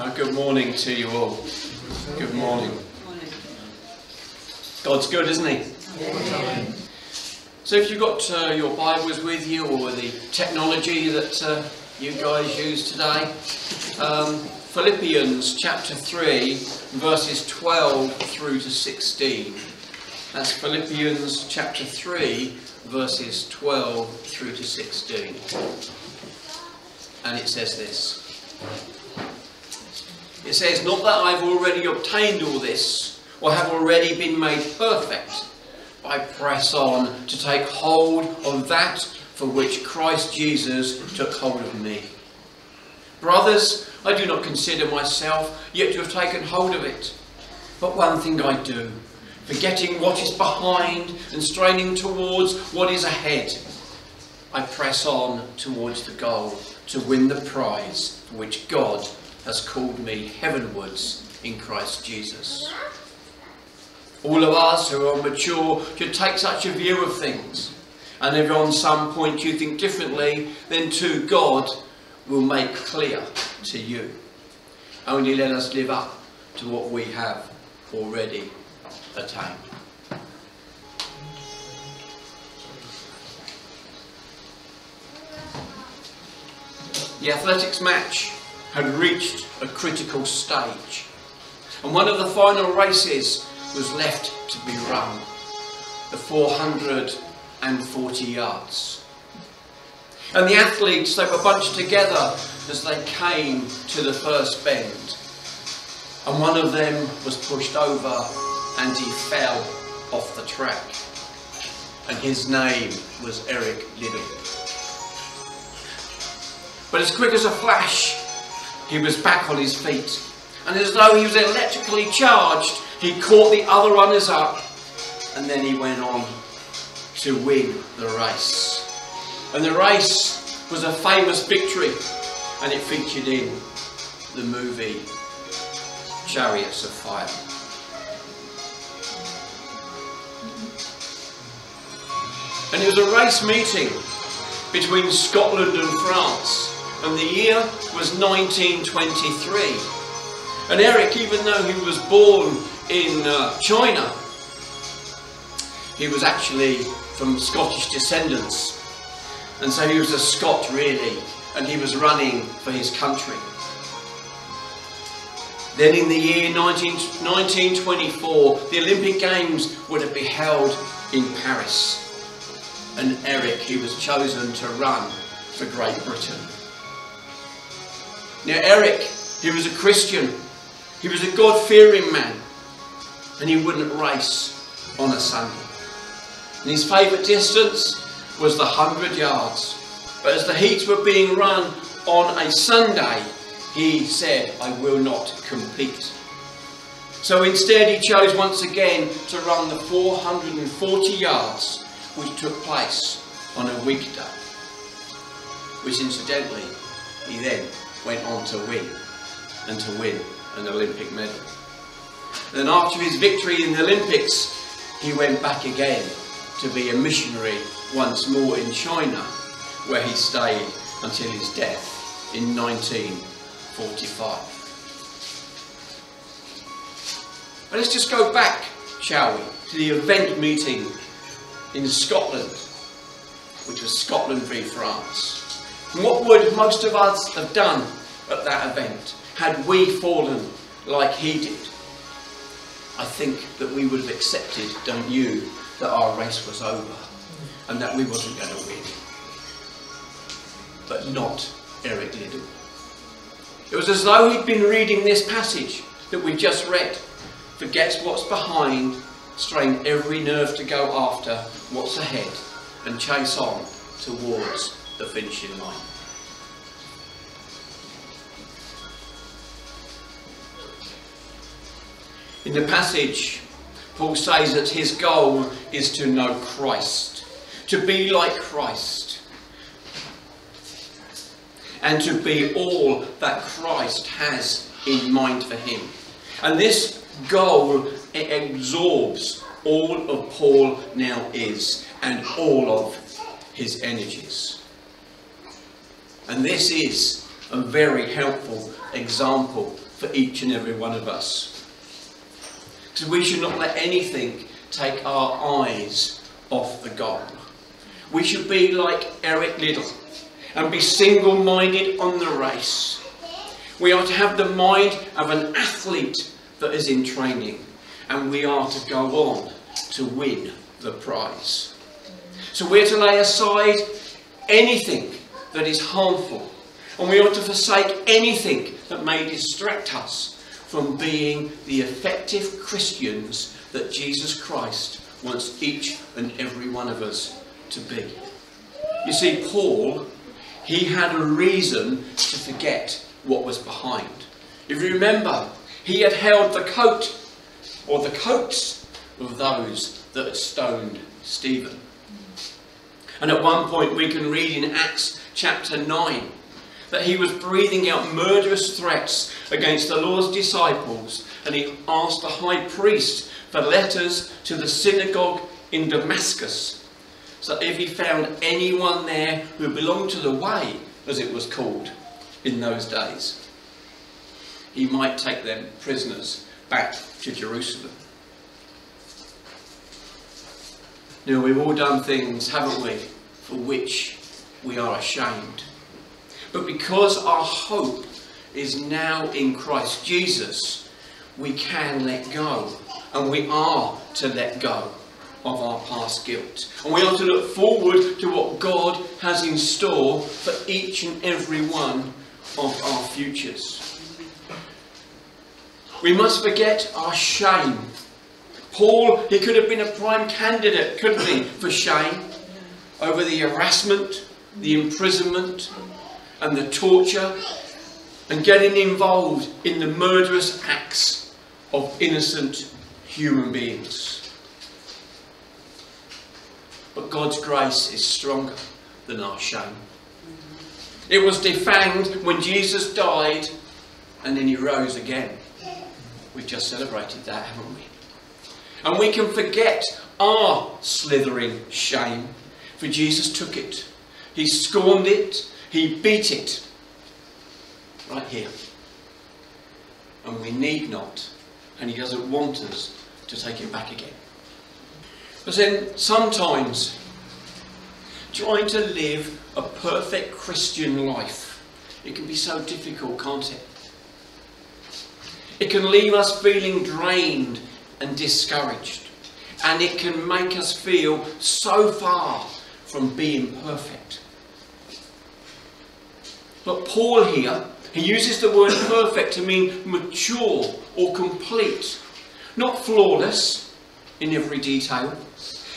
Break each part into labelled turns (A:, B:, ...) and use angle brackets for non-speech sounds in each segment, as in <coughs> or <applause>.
A: Uh, good morning to you all. Good morning. God's good, isn't He? So, if you've got uh, your Bibles with you or the technology that uh, you guys use today, um, Philippians chapter 3, verses 12 through to 16. That's Philippians chapter 3, verses 12 through to 16. And it says this. It says, Not that I've already obtained all this, or have already been made perfect. I press on to take hold of that for which Christ Jesus took hold of me. Brothers, I do not consider myself yet to have taken hold of it. But one thing I do, forgetting what is behind and straining towards what is ahead, I press on towards the goal to win the prize for which God has called me heavenwards in Christ Jesus. All of us who are mature should take such a view of things. And if on some point you think differently, then too God will make clear to you. Only let us live up to what we have already attained. The athletics match had reached a critical stage. And one of the final races was left to be run. The 440 yards. And the athletes, they were bunched together as they came to the first bend. And one of them was pushed over and he fell off the track. And his name was Eric Liddell. But as quick as a flash, he was back on his feet. And as though he was electrically charged, he caught the other runners up. And then he went on to win the race. And the race was a famous victory. And it featured in the movie Chariots of Fire. And it was a race meeting between Scotland and France and the year was 1923. And Eric, even though he was born in uh, China, he was actually from Scottish descendants. And so he was a Scot really, and he was running for his country. Then in the year 19, 1924, the Olympic Games would have been held in Paris. And Eric, he was chosen to run for Great Britain. Now, Eric, he was a Christian. He was a God-fearing man. And he wouldn't race on a Sunday. And his favourite distance was the 100 yards. But as the heats were being run on a Sunday, he said, I will not compete. So instead he chose once again to run the 440 yards which took place on a weekday. Which incidentally, he then went on to win and to win an Olympic medal. Then after his victory in the Olympics, he went back again to be a missionary once more in China, where he stayed until his death in 1945. But let's just go back, shall we, to the event meeting in Scotland, which was Scotland v France. What would most of us have done at that event had we fallen like he did? I think that we would have accepted, don't you, that our race was over and that we wasn't going to win. But not Eric Liddell. It was as though he'd been reading this passage that we just read. Forgets what's behind, strain every nerve to go after what's ahead and chase on towards the finishing line. In the passage, Paul says that his goal is to know Christ, to be like Christ, and to be all that Christ has in mind for him. And this goal absorbs all of Paul now is and all of his energies. And this is a very helpful example for each and every one of us. Because we should not let anything take our eyes off the goal. We should be like Eric Liddell and be single minded on the race. We are to have the mind of an athlete that is in training, and we are to go on to win the prize. So we're to lay aside anything that is harmful, and we ought to forsake anything that may distract us from being the effective Christians that Jesus Christ wants each and every one of us to be. You see, Paul, he had a reason to forget what was behind. If you remember, he had held the coat or the coats of those that had stoned Stephen. And at one point we can read in Acts chapter 9 that he was breathing out murderous threats against the Lord's disciples and he asked the high priest for letters to the synagogue in Damascus so if he found anyone there who belonged to the way as it was called in those days he might take them prisoners back to Jerusalem. Now, we've all done things, haven't we, for which we are ashamed. But because our hope is now in Christ Jesus, we can let go. And we are to let go of our past guilt. And we are to look forward to what God has in store for each and every one of our futures. We must forget our shame Paul, he could have been a prime candidate, couldn't he, for shame over the harassment, the imprisonment, and the torture, and getting involved in the murderous acts of innocent human beings. But God's grace is stronger than our shame. It was defanged when Jesus died and then he rose again. We've just celebrated that, haven't we? And we can forget our slithering shame, for Jesus took it. He scorned it, he beat it, right here. And we need not, and he doesn't want us to take it back again. But then sometimes, trying to live a perfect Christian life, it can be so difficult, can't it? It can leave us feeling drained and discouraged. And it can make us feel so far from being perfect. But Paul here, he uses the word perfect to mean mature or complete, not flawless in every detail.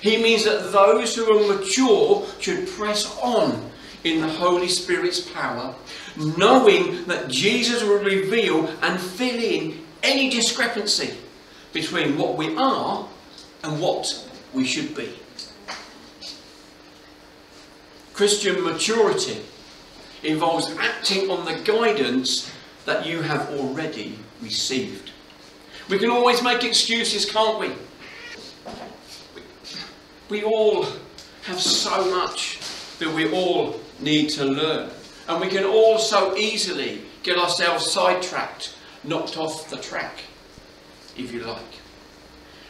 A: He means that those who are mature should press on in the Holy Spirit's power, knowing that Jesus will reveal and fill in any discrepancy between what we are and what we should be. Christian maturity involves acting on the guidance that you have already received. We can always make excuses, can't we? We all have so much that we all need to learn. And we can all so easily get ourselves sidetracked, knocked off the track if you like.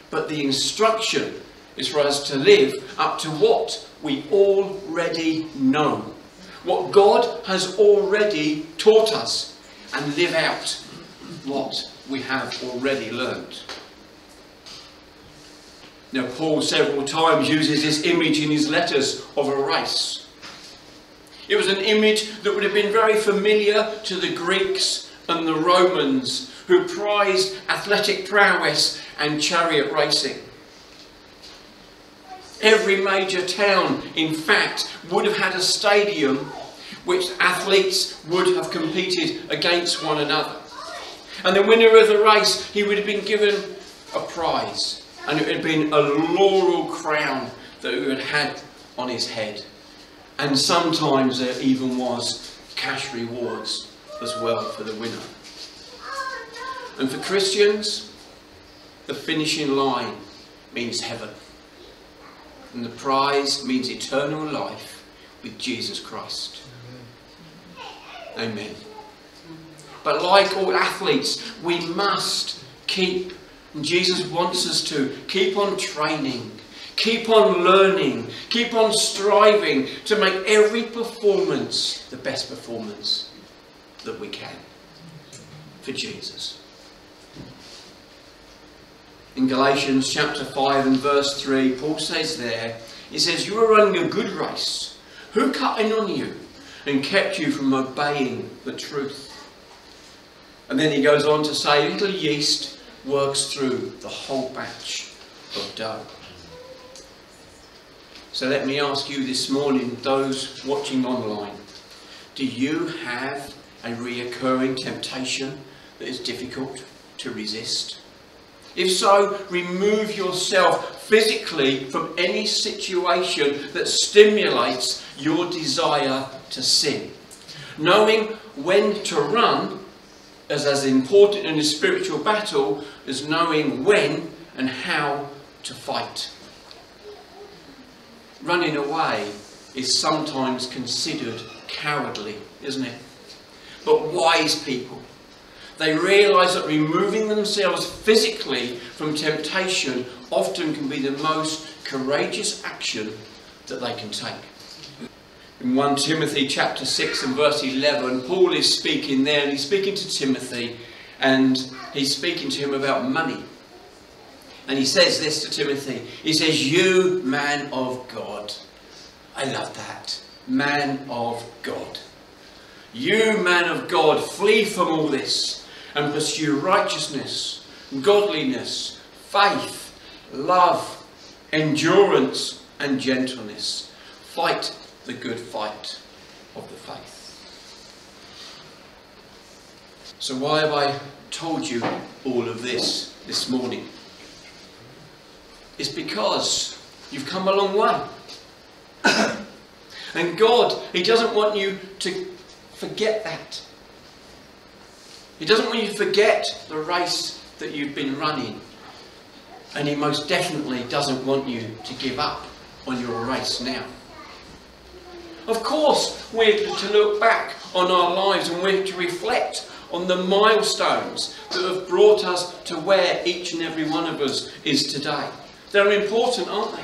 A: But the instruction is for us to live up to what we already know. What God has already taught us and live out what we have already learned. Now, Paul several times uses this image in his letters of a race. It was an image that would have been very familiar to the Greeks and the Romans who prized athletic prowess and chariot racing. Every major town, in fact, would have had a stadium which athletes would have competed against one another. And the winner of the race, he would have been given a prize. And it have been a laurel crown that he had had on his head. And sometimes there even was cash rewards as well for the winner. And for Christians, the finishing line means heaven. And the prize means eternal life with Jesus Christ. Amen. But But like all athletes, we must keep, and Jesus wants us to, keep on training, keep on learning, keep on striving to make every performance the best performance that we can for Jesus. In Galatians chapter 5 and verse 3, Paul says there, he says, You are running a good race. Who cut in on you and kept you from obeying the truth? And then he goes on to say, Little yeast works through the whole batch of dough. So let me ask you this morning, those watching online, do you have a reoccurring temptation that is difficult to resist? If so, remove yourself physically from any situation that stimulates your desire to sin. Knowing when to run is as important in a spiritual battle as knowing when and how to fight. Running away is sometimes considered cowardly, isn't it? But wise people they realise that removing themselves physically from temptation often can be the most courageous action that they can take. In 1 Timothy chapter 6 and verse 11, Paul is speaking there and he's speaking to Timothy and he's speaking to him about money. And he says this to Timothy. He says, You man of God. I love that. Man of God. You man of God, flee from all this and pursue righteousness, godliness, faith, love, endurance, and gentleness. Fight the good fight of the faith. So, why have I told you all of this this morning? It's because you've come a long way. <coughs> and God, He doesn't want you to forget that. He doesn't want you to forget the race that you've been running. And He most definitely doesn't want you to give up on your race now. Of course, we're to look back on our lives and we're to reflect on the milestones that have brought us to where each and every one of us is today. They're important, aren't they?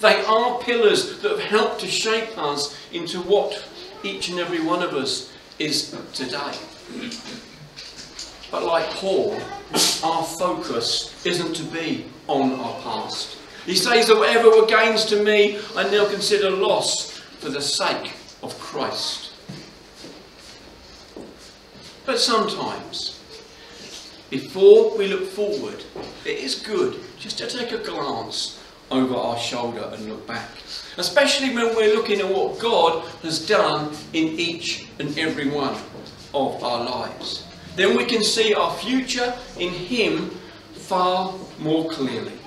A: They are pillars that have helped to shape us into what each and every one of us is today. But like Paul, our focus isn't to be on our past. He says that whatever were gains to me, I now consider loss for the sake of Christ. But sometimes, before we look forward, it is good just to take a glance over our shoulder and look back. Especially when we're looking at what God has done in each and every one of our lives then we can see our future in Him far more clearly.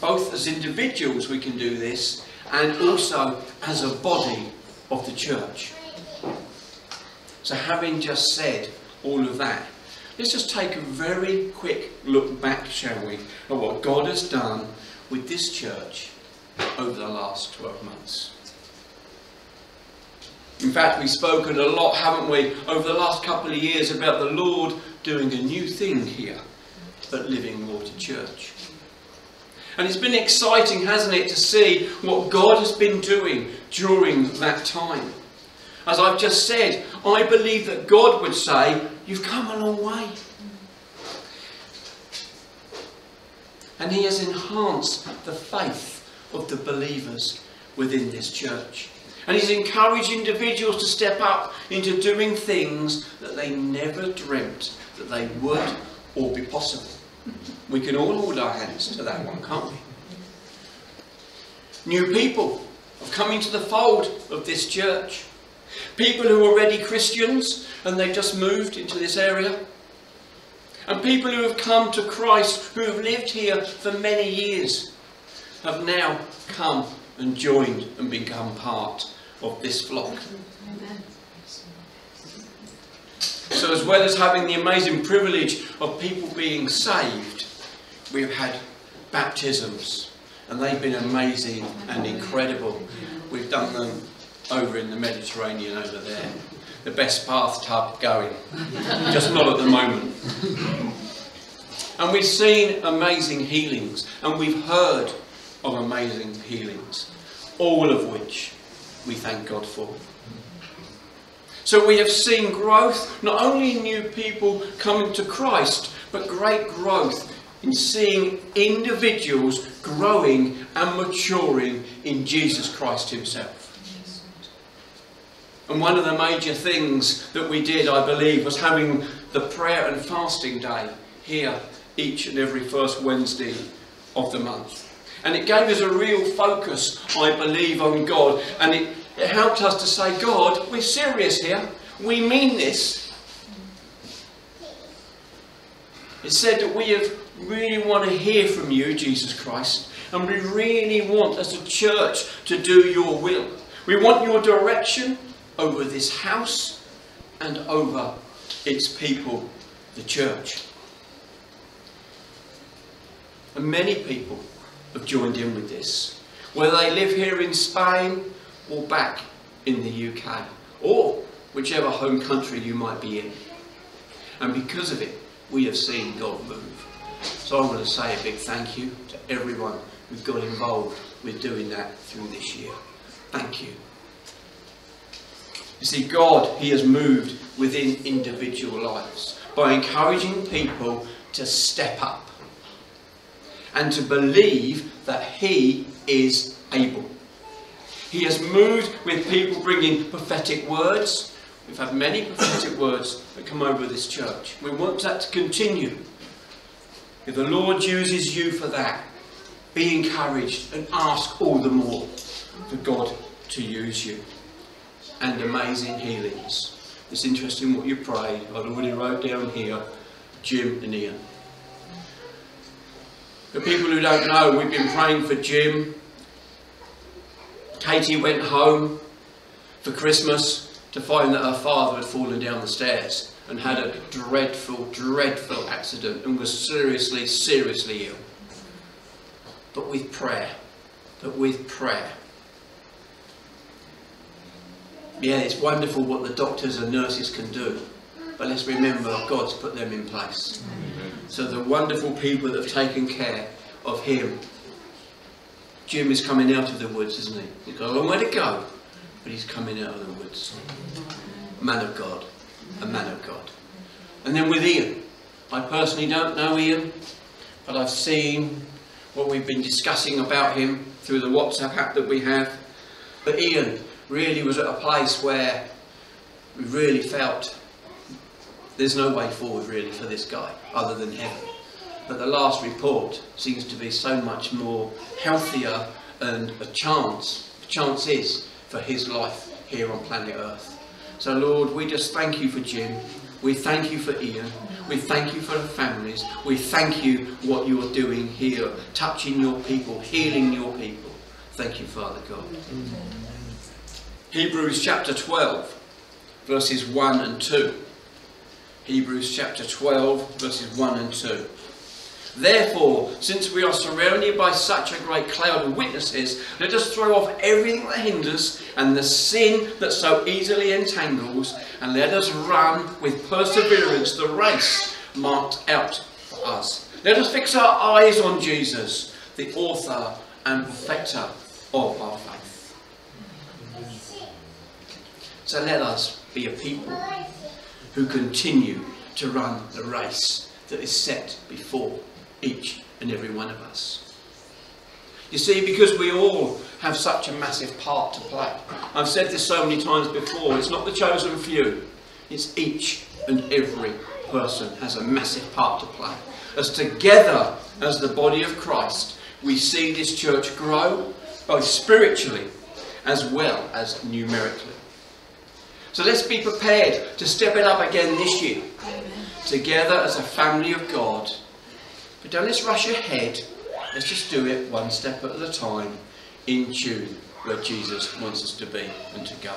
A: Both as individuals, we can do this, and also as a body of the church. So, having just said all of that, let's just take a very quick look back, shall we, at what God has done with this church over the last 12 months. In fact, we've spoken a lot, haven't we, over the last couple of years about the Lord doing a new thing here at Living Water Church. And it's been exciting, hasn't it, to see what God has been doing during that time. As I've just said, I believe that God would say, You've come a long way. And He has enhanced the faith of the believers within this church. And he's encouraged individuals to step up into doing things that they never dreamt that they would or be possible. We can all hold our hands to that one, can't we? New people have come into the fold of this church. People who are already Christians and they've just moved into this area. And people who have come to Christ, who have lived here for many years, have now come and joined and become part of this flock. So, as well as having the amazing privilege of people being saved, we've had baptisms, and they've been amazing and incredible. We've done them over in the Mediterranean over there. the best bathtub going. Just not at the moment. And we've seen amazing healings, and we've heard of amazing healings, all of which we thank God for. So we have seen growth, not only in new people coming to Christ, but great growth in seeing individuals growing and maturing in Jesus Christ Himself. And one of the major things that we did, I believe, was having the prayer and fasting day here each and every first Wednesday of the month. And it gave us a real focus, I believe, on God. And it, it helped us to say, God, we're serious here. We mean this. It said that we have really want to hear from you, Jesus Christ, and we really want as a church to do your will. We want your direction over this house and over its people, the church. And many people have joined in with this, whether they live here in Spain or back in the UK, or whichever home country you might be in. And because of it, we have seen God move. So I want to say a big thank you to everyone who got involved with doing that through this year. Thank you. You see, God, He has moved within individual lives by encouraging people to step up and to believe that He is able. He has moved with people bringing prophetic words. We've had many prophetic words that come over this church. We want that to continue. If the Lord uses you for that, be encouraged and ask all the more for God to use you. And amazing healings. It's interesting what you prayed. I've already wrote down here Jim and Ian. For people who don't know, we've been praying for Jim. Katie went home for Christmas to find that her father had fallen down the stairs and had a dreadful, dreadful accident and was seriously, seriously ill. But with prayer, but with prayer. Yeah, it's wonderful what the doctors and nurses can do, but let's remember God's put them in place. So the wonderful people that have taken care of him. Jim is coming out of the woods, isn't he? He's got a long way to go, but he's coming out of the woods. Man of God. A man of God. And then with Ian. I personally don't know Ian, but I've seen what we've been discussing about him through the WhatsApp app that we have. But Ian really was at a place where we really felt there's no way forward really for this guy other than heaven. But the last report seems to be so much more healthier and a chance, a chance is for his life here on planet Earth. So Lord, we just thank you for Jim. We thank you for Ian. We thank you for the families. We thank you what you're doing here, touching your people, healing your people. Thank you, Father God. Hebrews chapter 12, verses 1 and 2. Hebrews chapter 12, verses 1 and 2. Therefore, since we are surrounded by such a great cloud of witnesses, let us throw off everything that hinders and the sin that so easily entangles, and let us run with perseverance the race marked out for us. Let us fix our eyes on Jesus, the author and perfecter of our faith. So let us be a people who continue to run the race that is set before each and every one of us. You see, because we all have such a massive part to play. I've said this so many times before, it's not the chosen few, it's each and every person has a massive part to play. As together, as the body of Christ, we see this church grow, both spiritually as well as numerically. So let's be prepared to step it up again this year, together as a family of God but don't let's rush ahead. Let's just do it one step at a time, in tune where Jesus wants us to be and to go.